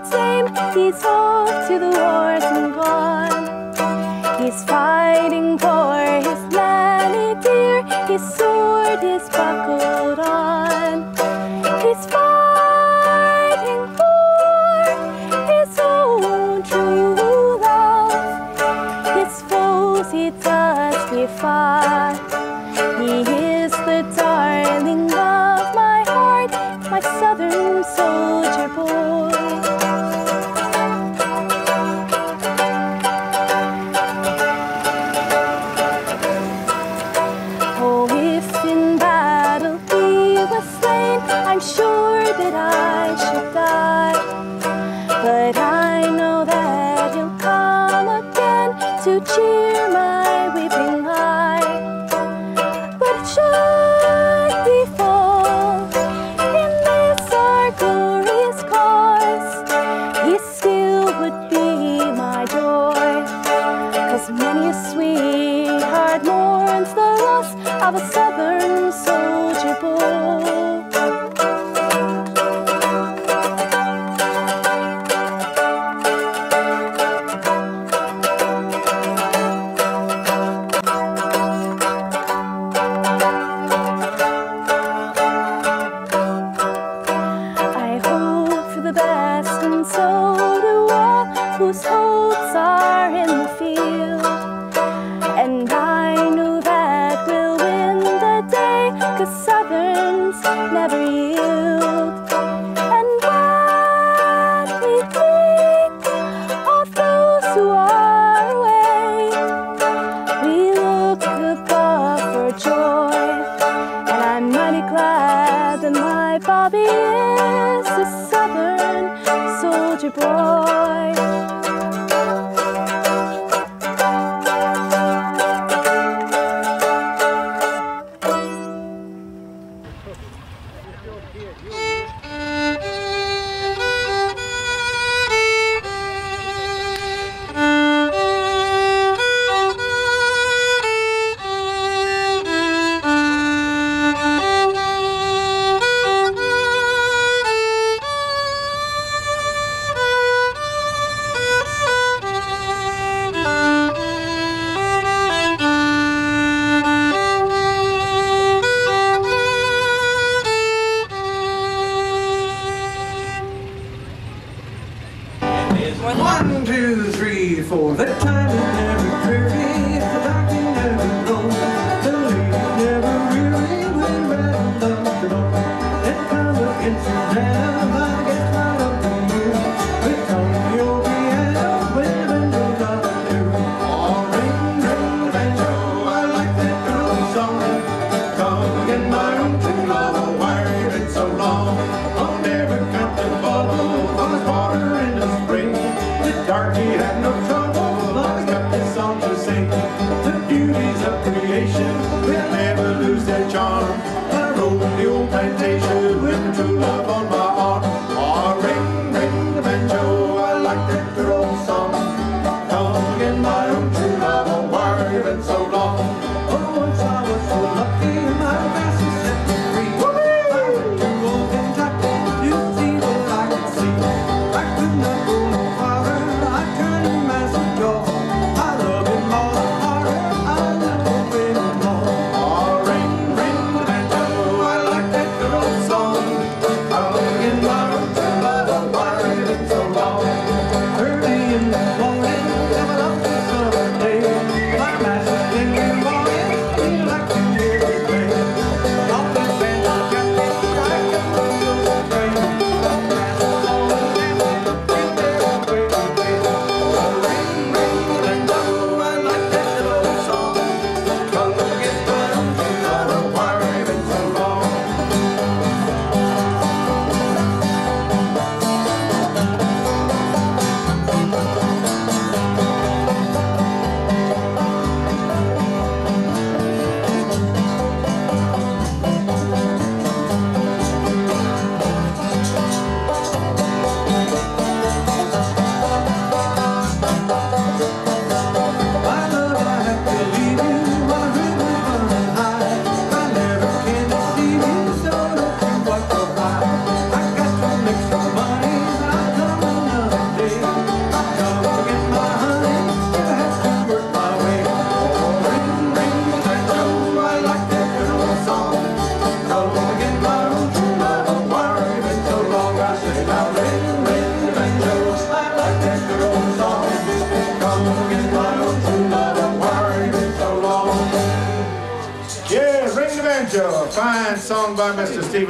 Lord's name, he's off to the wars and gone. He's fighting for his land dear, his sword is buckled on.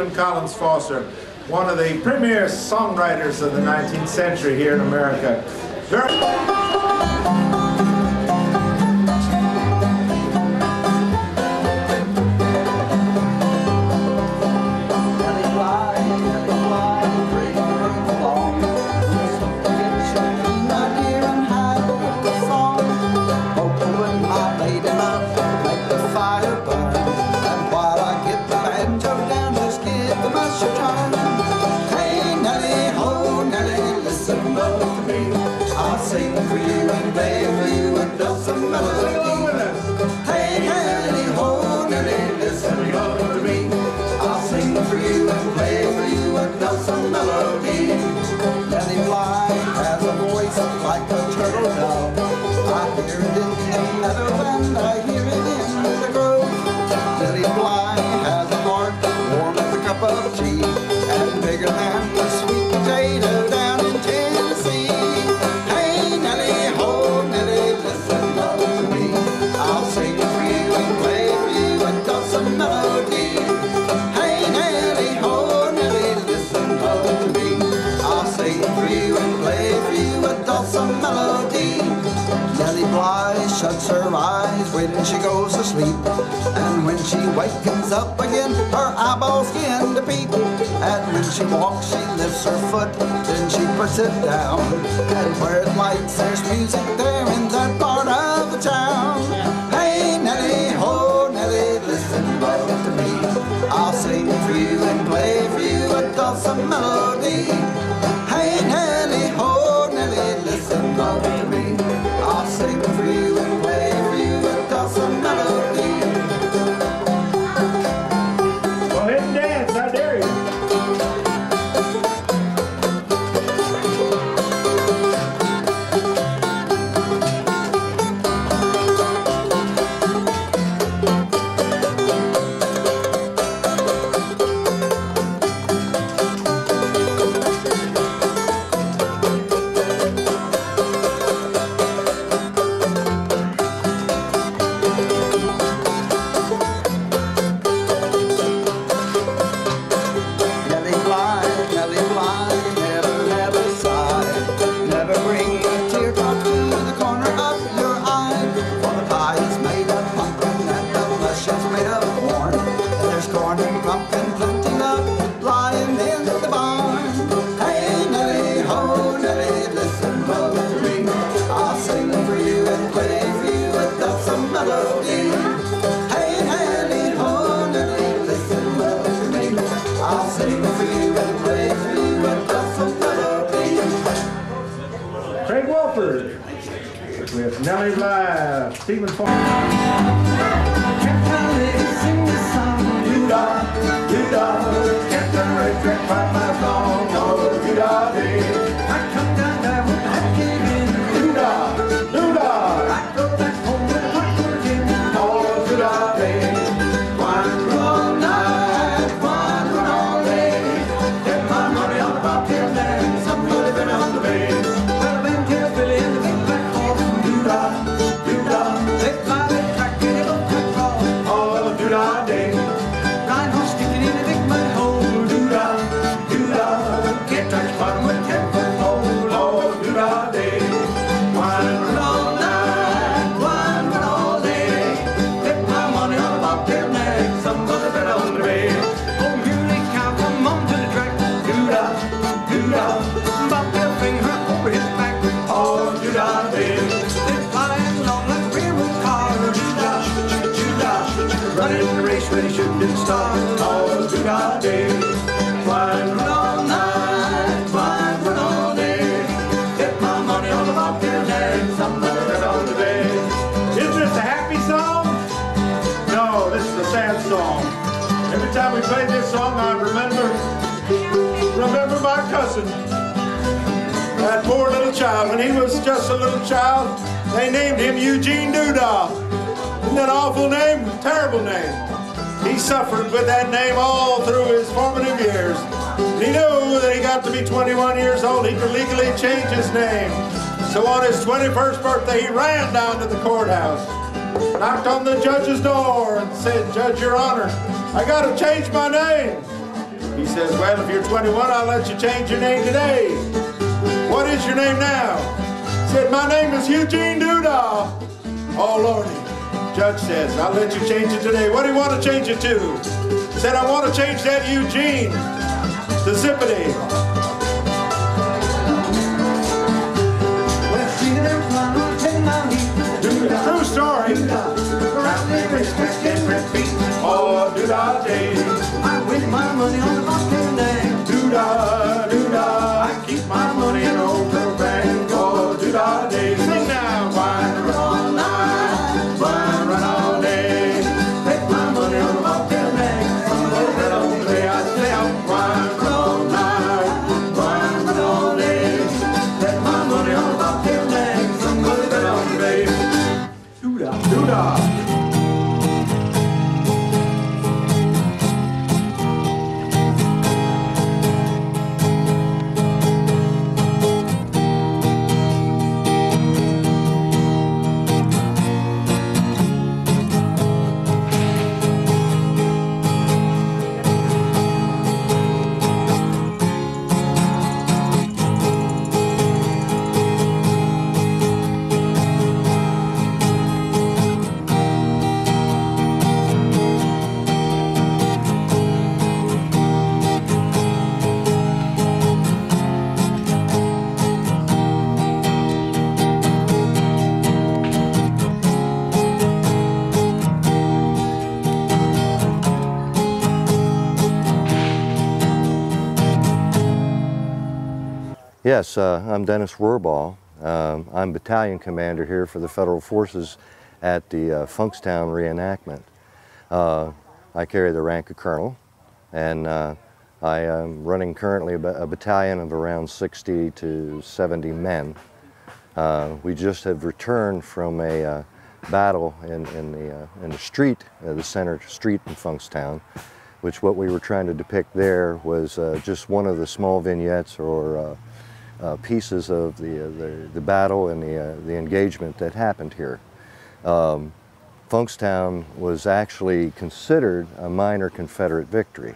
Stephen Collins Foster, one of the premier songwriters of the 19th century here in America. Very When she wakens up again, her eyeballs begin to peep. And when she walks, she lifts her foot, then she puts it down. And where it lights, there's music there in that part of the town. Hey, Nelly, ho, oh, Nelly, listen, love to me. I'll sing for you and play for you a dulcet melody. Hey, Nelly, ho, oh, Nelly, listen, love to me. I'll sing Live, Stephen Fox. song. Every time we play this song, I remember, remember my cousin, that poor little child. When he was just a little child, they named him Eugene Doodah. Isn't that awful name? Terrible name. He suffered with that name all through his formative years. He knew that he got to be 21 years old, he could legally change his name. So on his 21st birthday, he ran down to the courthouse knocked on the judge's door and said, Judge, Your Honor, I got to change my name. He says, Well, if you're 21, I'll let you change your name today. What is your name now? He said, My name is Eugene Doodah. Oh, Lordy. Judge says, I'll let you change it today. What do you want to change it to? He Said, I want to change that Eugene to Zippity. True story. Oh, doodah day. I win my money on the bobtail nag. Doodah, Yes, uh, I'm Dennis Rohrbaugh. Um, I'm battalion commander here for the Federal Forces at the uh, Funkstown reenactment. Uh, I carry the rank of colonel, and uh, I am running currently a, battalion of around 60 to 70 men. Uh, we just have returned from a uh, battle in, in, the, in the street, the center street in Funkstown, which what we were trying to depict there was just one of the small vignettes or uh, pieces of the, uh, the, the battle and the, uh, the engagement that happened here. Um, Funkstown was actually considered a minor Confederate victory.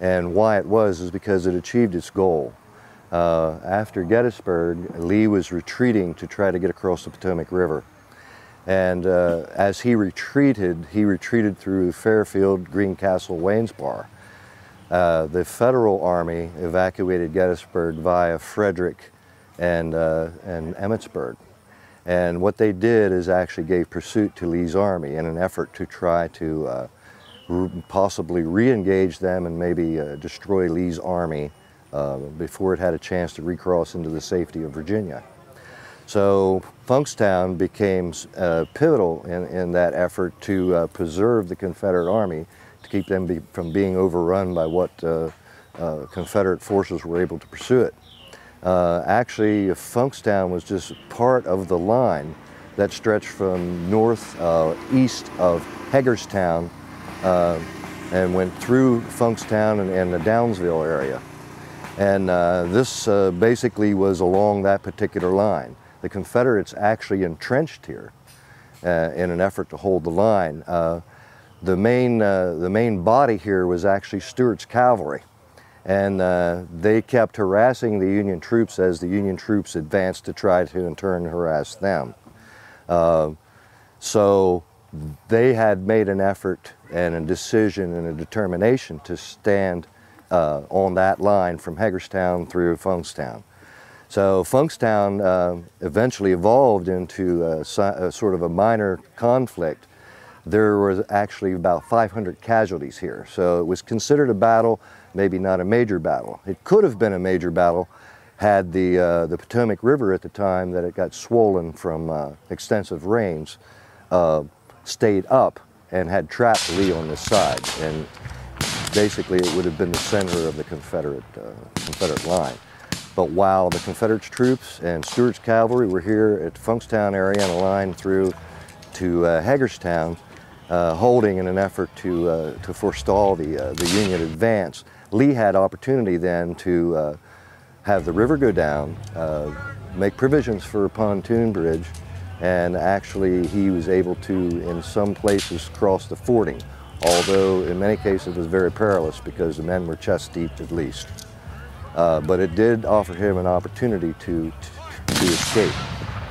And why it was is because it achieved its goal. Uh, after Gettysburg, Lee was retreating to try to get across the Potomac River. And uh, as he retreated, he retreated through Fairfield, Greencastle, Waynesboro. Uh, the Federal Army evacuated Gettysburg via Frederick and, uh, and Emmitsburg. And what they did is actually gave pursuit to Lee's army in an effort to try to uh, r- possibly re-engage them and maybe uh, destroy Lee's army uh, before it had a chance to recross into the safety of Virginia. So Funkstown became uh, pivotal in, in that effort to uh, preserve the Confederate Army, to keep them be, from being overrun by what uh, uh, Confederate forces were able to pursue it. Uh, actually, Funkstown was just part of the line that stretched from north uh, east of Hagerstown and went through Funkstown and, and the Downsville area. And this basically was along that particular line. The Confederates actually entrenched here uh, in an effort to hold the line. Uh, the, main, uh, the main body here was actually Stuart's cavalry. And uh, they kept harassing the Union troops as the Union troops advanced to try to in turn harass them. Uh, so they had made an effort and a decision and a determination to stand uh, on that line from Hagerstown through Funkstown. So Funkstown uh, eventually evolved into a, a sort of a minor conflict. There was actually about 500 casualties here, so it was considered a battle, maybe not a major battle. It could have been a major battle had the, uh, the Potomac River at the time that it got swollen from uh, extensive rains uh, stayed up and had trapped Lee on this side. And basically it would have been the center of the Confederate, uh, Confederate line. But while the Confederate troops and Stuart's cavalry were here at Funkstown area and a line through to uh, Hagerstown, uh, holding in an effort to, uh, to forestall the, uh, the Union advance, Lee had opportunity then to uh, have the river go down, uh, make provisions for a pontoon bridge, and actually he was able to, in some places, cross the fording, although in many cases it was very perilous because the men were chest deep at least. Uh, but it did offer him an opportunity to, to, to escape.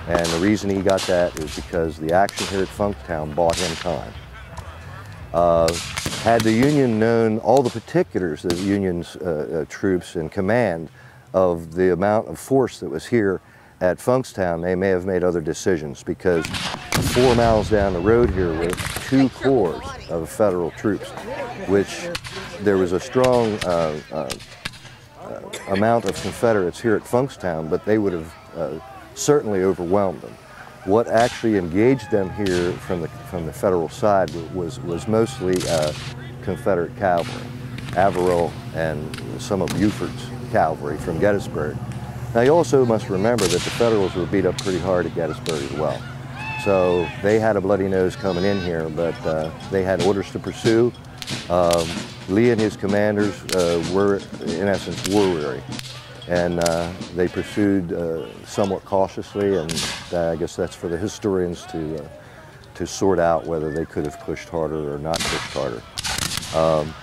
And the reason he got that is because the action here at Funkstown bought him time. Uh, had the Union known all the particulars of the Union's uh, uh, troops and command of the amount of force that was here at Funkstown, they may have made other decisions because four miles down the road here were two corps of federal troops, which there was a strong uh, uh, amount of Confederates here at Funkstown, but they would have uh, certainly overwhelmed them. What actually engaged them here from the, from the federal side was, was mostly uh, Confederate cavalry, Averell and some of Buford's cavalry from Gettysburg. Now you also must remember that the Federals were beat up pretty hard at Gettysburg as well. So they had a bloody nose coming in here, but uh, they had orders to pursue. Um, Lee and his commanders uh, were, in essence, war weary. And uh, they pursued uh, somewhat cautiously, and I guess that's for the historians to, uh, to sort out whether they could have pushed harder or not pushed harder. Um,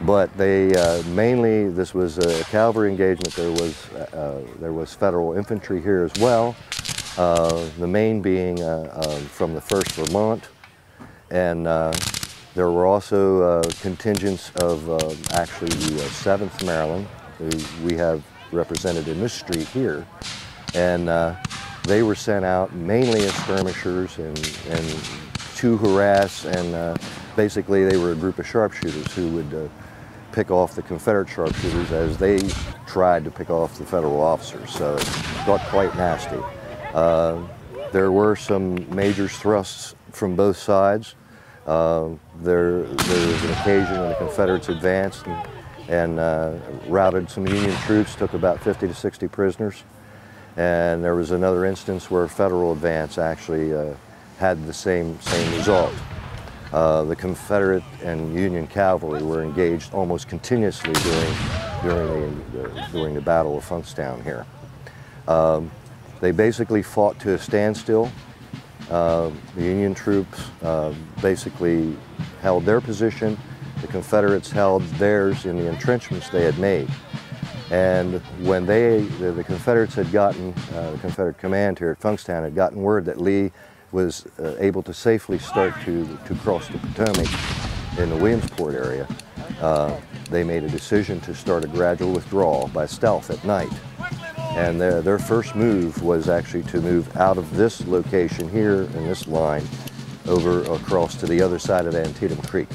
but they uh, mainly, this was a cavalry engagement. There was, uh, there was federal infantry here as well. The main being from the 1st Vermont. And there were also uh, contingents of uh, actually the uh, 7th Maryland, who we have represented in this street here. And uh, they were sent out mainly as skirmishers and, and to harass and basically they were a group of sharpshooters who would pick off the Confederate sharpshooters as they tried to pick off the federal officers. So it got quite nasty. Uh, there were some major thrusts from both sides. Uh, there, there was an occasion when the Confederates advanced and, and uh, routed some Union troops, took about 50 to 60 prisoners. And there was another instance where a federal advance actually uh, had the same, same result. Uh, the Confederate and Union cavalry were engaged almost continuously during, during, the, the during the Battle of Funkstown here. Um, they basically fought to a standstill. Uh, the Union troops uh, basically held their position. The Confederates held theirs in the entrenchments they had made. And when they, the, the Confederates had gotten, uh, the Confederate command here at Funkstown had gotten word that Lee was uh, able to safely start to, to cross the Potomac in the Williamsport area, uh, they made a decision to start a gradual withdrawal by stealth at night. And their, their first move was actually to move out of this location here in this line over across to the other side of Antietam Creek.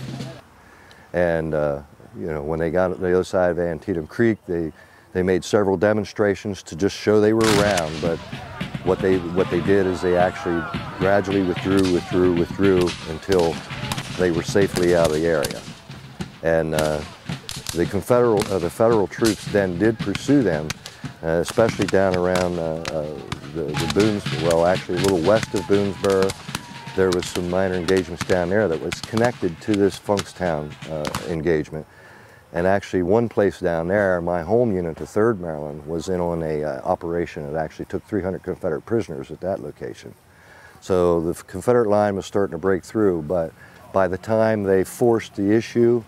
And uh, you know, when they got to the other side of Antietam Creek, they, they made several demonstrations to just show they were around, but what they, what they did is they actually gradually withdrew, withdrew, withdrew until they were safely out of the area. And uh, the, Confederate, uh, the federal troops then did pursue them, especially down around uh, uh, the, the well actually a little west of Boonesboro. There was some minor engagements down there that was connected to this Funkstown uh, engagement. And actually one place down there, my home unit, the 3rd Maryland, was in on a uh, operation that actually took 300 Confederate prisoners at that location. So the Confederate line was starting to break through, but by the time they forced the issue,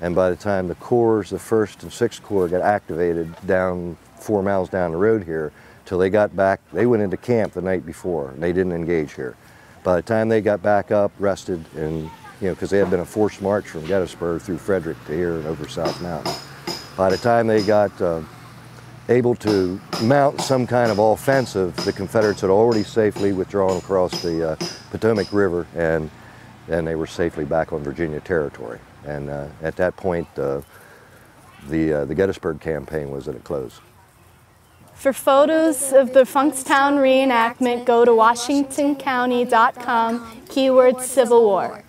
and by the time the corps, the 1st and 6th Corps got activated down four miles down the road here, till they got back, they went into camp the night before, and they didn't engage here. By the time they got back up, rested, and you know, because they had been a forced march from Gettysburg through Frederick to here and over South Mountain. By the time they got uh, able to mount some kind of offensive, the Confederates had already safely withdrawn across the uh, Potomac River and, and they were safely back on Virginia territory. And uh, at that point, uh, the, uh, the Gettysburg campaign was at a close. For photos of the Funkstown reenactment, go to WashingtonCounty.com, keyword Civil War.